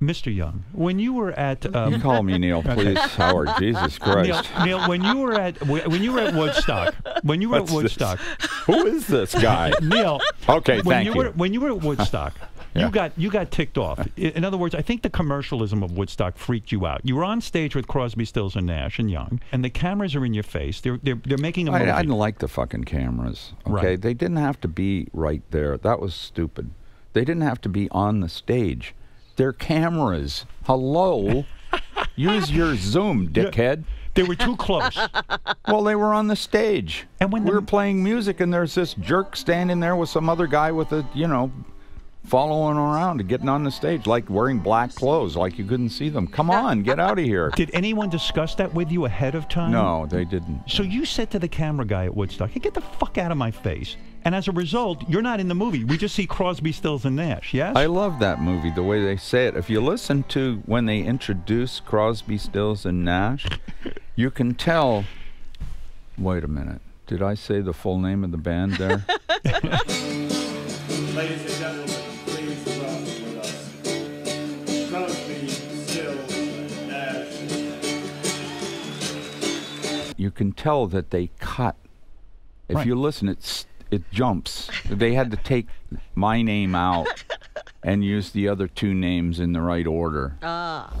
Mr. Young, when you were at You um, call me Neil, please, Howard. Jesus Christ. Neil, when you were at when you were at Woodstock, when you were What's at this? Woodstock, Who is this guy? Neil. Okay, when thank you you. were when you were at Woodstock, Yeah. you got you got ticked off. In other words, I think the commercialism of Woodstock freaked you out. You were on stage with Crosby, Stills, and Nash and Young, and the cameras are in your face. They're they're, they're making a movie. I, I didn't like the fucking cameras. Okay, Right. they didn't have to be right there. That was stupid. They didn't have to be on the stage. They're cameras. Hello. Use your Zoom, dickhead. they were too close. Well, they were on the stage. And when we were playing music, and there's this jerk standing there with some other guy with a, you know, following around and getting on the stage, like wearing black clothes, like you couldn't see them. Come on, get out of here. Did anyone discuss that with you ahead of time? No, they didn't. So you said to the camera guy at Woodstock, "Hey, get the fuck out of my face." And as a result, you're not in the movie. We just see Crosby, Stills, and Nash. Yes. I love that movie, the way they say it. If you listen to when they introduce Crosby, Stills, and Nash, you can tell. Wait a minute. Did I say the full name of the band there? Ladies and gentlemen, please welcome with us Crosby, Stills, and Nash. you can tell that they cut. If Right. you listen, it's it jumps. They had to take my name out and use the other two names in the right order. Ah.